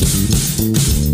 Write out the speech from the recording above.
Música